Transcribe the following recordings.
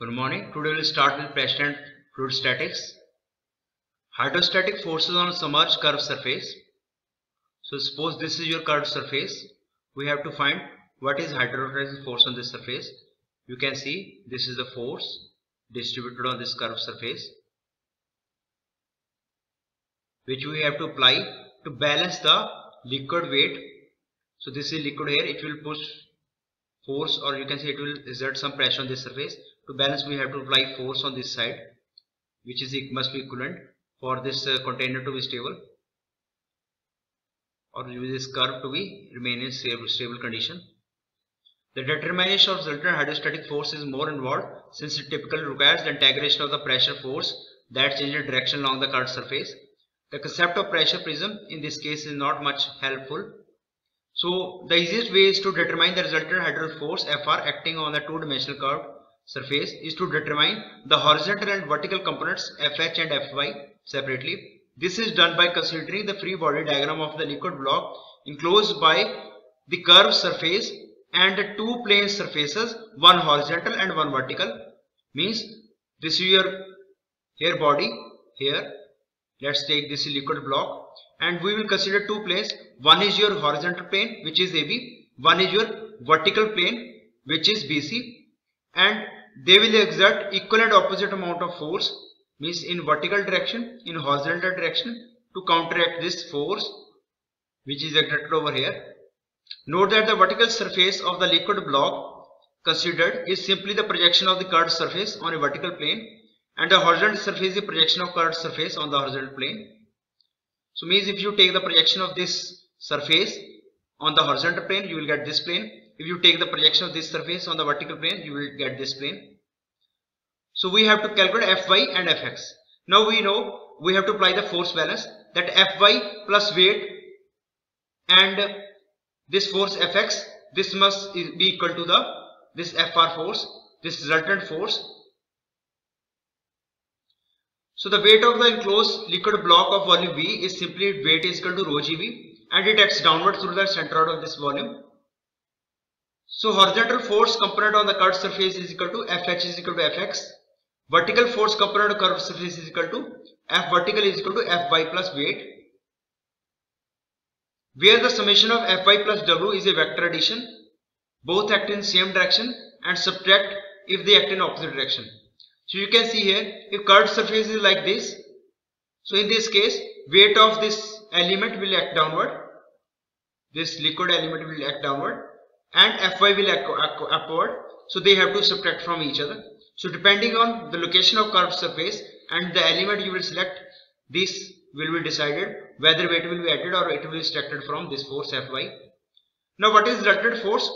Good morning. Today we'll start with pressure fluid statics. Hydrostatic forces on a submerged curved surface. So suppose this is your curved surface. We have to find what is hydrostatic force on this surface. You can see this is the force distributed on this curved surface which we have to apply to balance the liquid weight. So this is liquid here. It will push force or you can say it will exert some pressure on this surface to balance we have to apply force on this side which is it must be equivalent for this uh, container to be stable or this curve to be remain in stable, stable condition. The determination of resultant hydrostatic force is more involved since it typically requires the integration of the pressure force that changes direction along the curved surface. The concept of pressure prism in this case is not much helpful. So the easiest way is to determine the resultant hydraulic force Fr acting on the two-dimensional curved surface is to determine the horizontal and vertical components Fh and Fy separately. This is done by considering the free body diagram of the liquid block enclosed by the curved surface and two plane surfaces, one horizontal and one vertical. Means this is your here body here. Let's take this liquid block and we will consider two planes. One is your horizontal plane which is AB, one is your vertical plane which is BC and they will exert equal and opposite amount of force means in vertical direction in horizontal direction to counteract this force which is exerted over here. Note that the vertical surface of the liquid block considered is simply the projection of the curved surface on a vertical plane and the horizontal surface is the projection of curved surface on the horizontal plane. So means if you take the projection of this surface on the horizontal plane you will get this plane. If you take the projection of this surface on the vertical plane you will get this plane. So we have to calculate Fy and Fx. Now we know we have to apply the force balance that Fy plus weight and this force Fx this must be equal to the this Fr force this resultant force so the weight of the enclosed liquid block of volume V is simply weight is equal to rho gV and it acts downward through the center of this volume. So horizontal force component on the curved surface is equal to Fh is equal to Fx. Vertical force component of curved surface is equal to F vertical is equal to Fy plus weight. Where the summation of Fy plus W is a vector addition, both act in same direction and subtract if they act in opposite direction. So you can see here if curved surface is like this. So in this case weight of this element will act downward. This liquid element will act downward and Fy will act upward. So they have to subtract from each other. So depending on the location of curved surface and the element you will select this will be decided whether weight will be added or it will be subtracted from this force Fy. Now what is resultant force?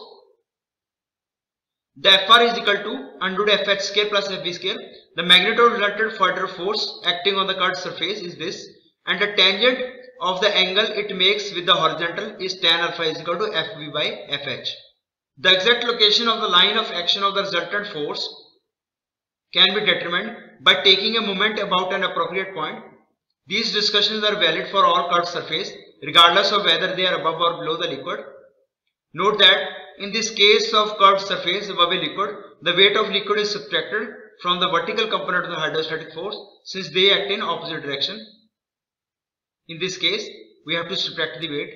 The Fr is equal to under Fh square plus Fv square. The magnitude of resultant further force acting on the curved surface is this and the tangent of the angle it makes with the horizontal is tan alpha is equal to Fv by Fh. The exact location of the line of action of the resultant force can be determined by taking a moment about an appropriate point. These discussions are valid for all curved surface regardless of whether they are above or below the liquid. Note that in this case of curved surface above a liquid, the weight of liquid is subtracted from the vertical component of the hydrostatic force since they act in opposite direction. In this case, we have to subtract the weight.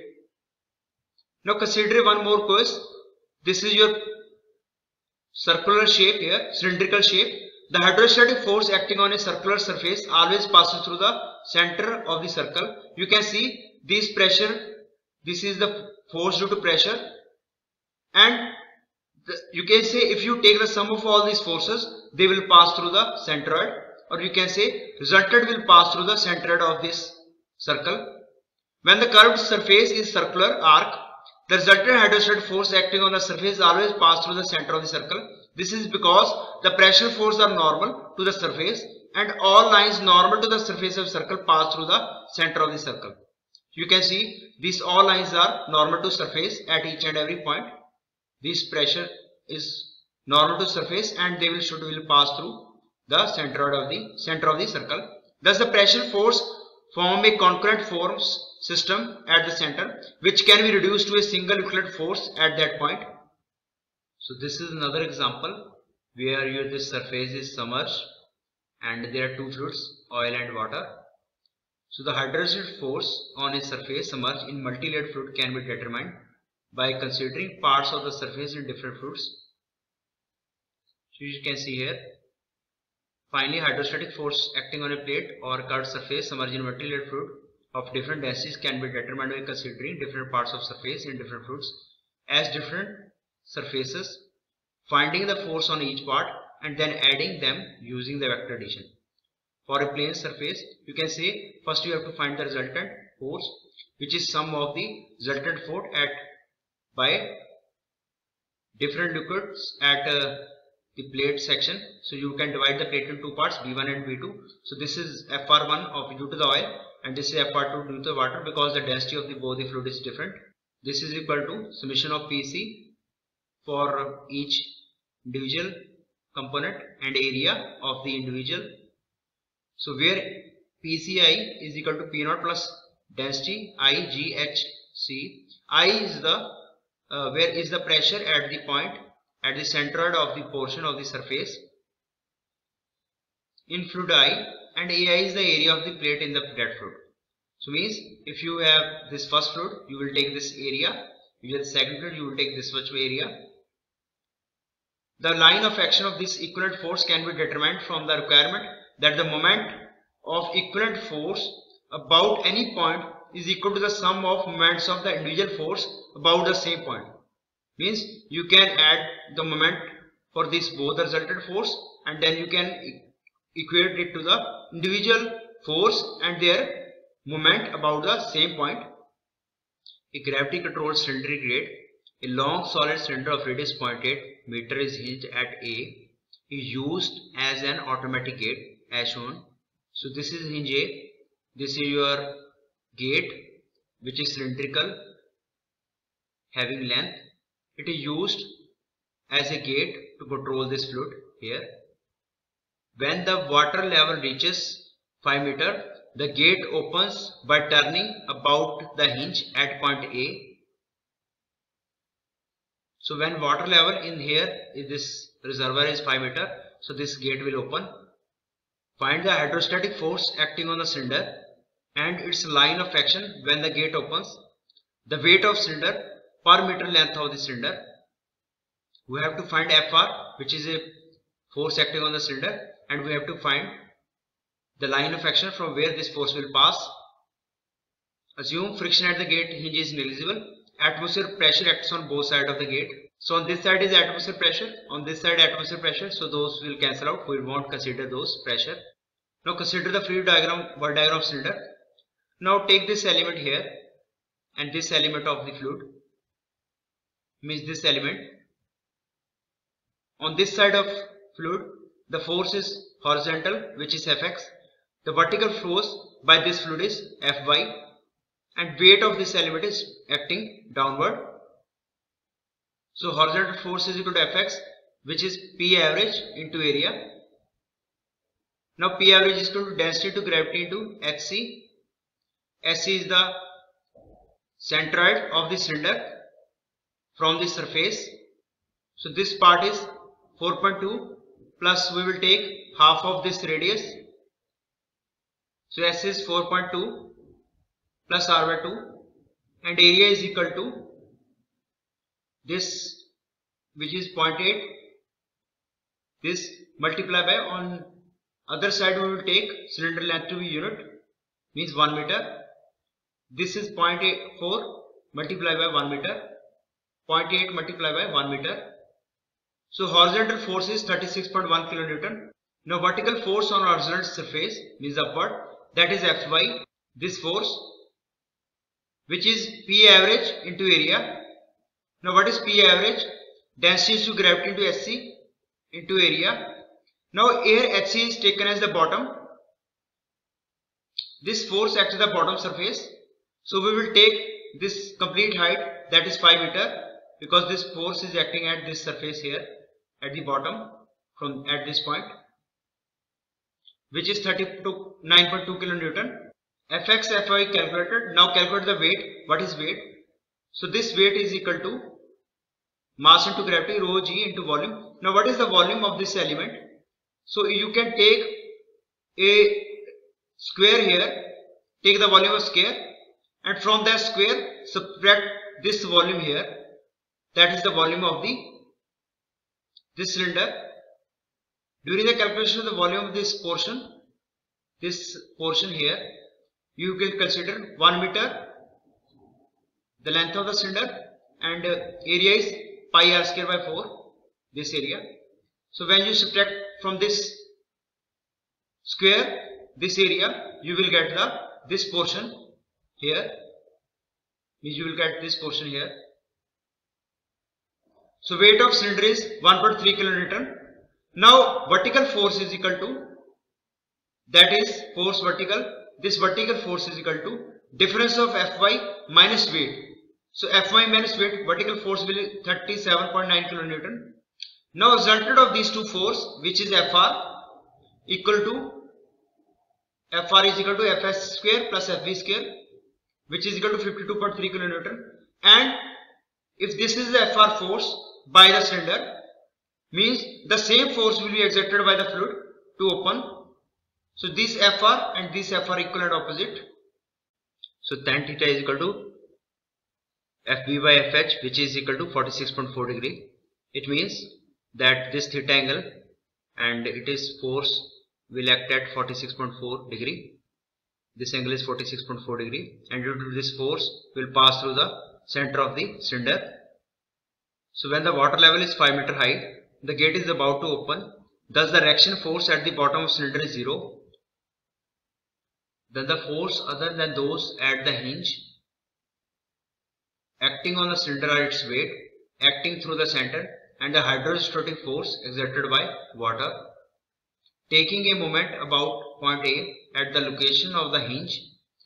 Now consider one more case. This is your circular shape here, cylindrical shape. The hydrostatic force acting on a circular surface always passes through the center of the circle. You can see this pressure, this is the force due to pressure and the, you can say if you take the sum of all these forces they will pass through the centroid or you can say resultant will pass through the centroid of this circle. When the curved surface is circular arc the resultant hydrostatic force acting on the surface always pass through the center of the circle. This is because the pressure force are normal to the surface and all lines normal to the surface of circle pass through the center of the circle. You can see these all lines are normal to surface at each and every point this pressure is normal to surface and they will should will pass through the centroid of the center of the circle. Thus the pressure force form a concurrent force system at the center which can be reduced to a single equivalent force at that point. So this is another example where your this surface is submerged and there are two fluids oil and water. So the hydrostatic force on a surface submerged in multi-layered fluid can be determined by considering parts of the surface in different fluids. So you can see here finally hydrostatic force acting on a plate or curved surface submerged in multi-layered fluid of different densities can be determined by considering different parts of surface in different fluids as different surfaces finding the force on each part and then adding them using the vector addition. For a plane surface, you can say first you have to find the resultant force which is sum of the resultant force at by different liquids at uh, the plate section. So you can divide the plate into two parts B1 and B2. So this is FR1 of due to the oil and this is FR2 due to the water because the density of the both the fluid is different. This is equal to summation of PC for each individual component and area of the individual. So where PCI is equal to P0 plus density IGHC. I is the uh, where is the pressure at the point at the centroid of the portion of the surface in fluid I and AI is the area of the plate in the dead fluid. So means if you have this first fluid you will take this area, if you have the second fluid you will take this much area the line of action of this equivalent force can be determined from the requirement that the moment of equivalent force about any point is equal to the sum of moments of the individual force about the same point. Means you can add the moment for this both the resultant force and then you can equate it to the individual force and their moment about the same point. A gravity controlled cylindrical gate a long solid cylinder of radius 0.8 meter is hinged at A is used as an automatic gate as shown. So this is hinge A. This is your gate which is cylindrical having length. It is used as a gate to control this fluid here. When the water level reaches 5 meter, the gate opens by turning about the hinge at point A so when water level in here is this reservoir is 5 meter. So this gate will open. Find the hydrostatic force acting on the cylinder and its line of action when the gate opens. The weight of cylinder per meter length of the cylinder. We have to find Fr which is a force acting on the cylinder and we have to find the line of action from where this force will pass. Assume friction at the gate hinge is negligible atmosphere pressure acts on both sides of the gate. So on this side is atmosphere pressure, on this side atmosphere pressure. So those will cancel out. We won't consider those pressure. Now consider the fluid diagram, word diagram of cylinder. Now take this element here and this element of the fluid means this element. On this side of fluid, the force is horizontal which is Fx. The vertical force by this fluid is Fy and weight of this element is acting downward. So horizontal force is equal to Fx which is P average into area. Now P average is equal to density to gravity into Hc. Hc is the centroid of the cylinder from the surface. So this part is 4.2 plus we will take half of this radius. So S is 4.2 plus r by 2 and area is equal to this which is 0.8 this multiply by on other side we will take cylinder length to be unit means 1 meter. This is 0.84 multiply by 1 meter. 0.8 multiply by 1 meter. So horizontal force is 36.1 kilonewton. Now vertical force on horizontal surface means upward. That is Fy this force which is P average into area. Now what is P average? Density is to gravity into SC into area. Now here HC is taken as the bottom. This force acts at the bottom surface. So we will take this complete height that is 5 meter because this force is acting at this surface here at the bottom from at this point which is 32 9.2 kilonewton fx fy calculated now calculate the weight what is weight so this weight is equal to mass into gravity rho g into volume Now what is the volume of this element? So you can take a square here, take the volume of square and from that square subtract this volume here. That is the volume of the this cylinder. During the calculation of the volume of this portion, this portion here, you can consider 1 meter. The length of the cylinder and uh, area is pi r square by 4 this area. So when you subtract from this square this area you will get the this portion here. Means you will get this portion here. So weight of cylinder is 1.3 kilonewton. Now vertical force is equal to that is force vertical this vertical force is equal to difference of Fy minus weight so Fy minus weight vertical force will be 37.9 kilonewton. Now resultant of these two force which is Fr equal to Fr is equal to Fs square plus Fv square which is equal to 52.3 kilonewton and if this is the Fr force by the cylinder means the same force will be exerted by the fluid to open. So this Fr and this Fr equal and opposite. So tan theta is equal to FV by FH which is equal to 46.4 degree. It means that this theta angle and it is force will act at 46.4 degree. This angle is 46.4 degree and due to this force will pass through the center of the cylinder. So when the water level is 5 meter high, the gate is about to open. Thus the reaction force at the bottom of cylinder is 0. Then the force other than those at the hinge acting on the cylinder are its weight, acting through the center and the hydrostatic force exerted by water. Taking a moment about point A at the location of the hinge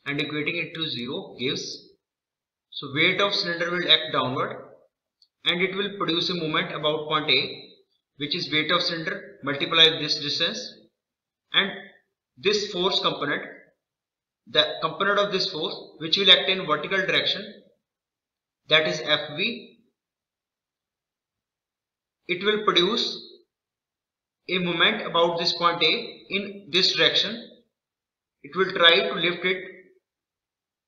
and equating it to 0 gives so weight of cylinder will act downward and it will produce a moment about point A which is weight of cylinder multiplied this distance and this force component the component of this force which will act in vertical direction that is Fv it will produce a moment about this point A in this direction. It will try to lift it.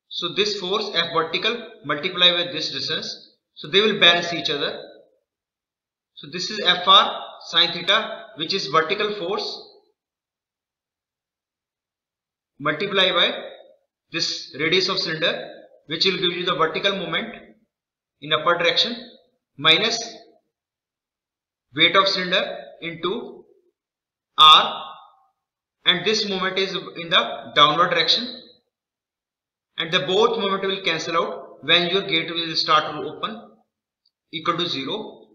So this force F vertical multiply with this distance. So they will balance each other. So this is Fr sine theta which is vertical force multiply by this radius of cylinder which will give you the vertical moment in upper direction minus weight of cylinder into R and this moment is in the downward direction and the both moment will cancel out when your gate will start to open equal to 0.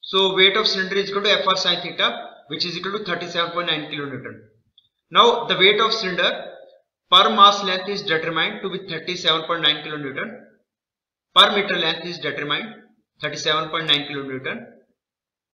So weight of cylinder is equal to Fr sin theta which is equal to 37.9 kilonewton. Now the weight of cylinder per mass length is determined to be 37.9 kilonewton. Per meter length is determined 37.9 kilonewton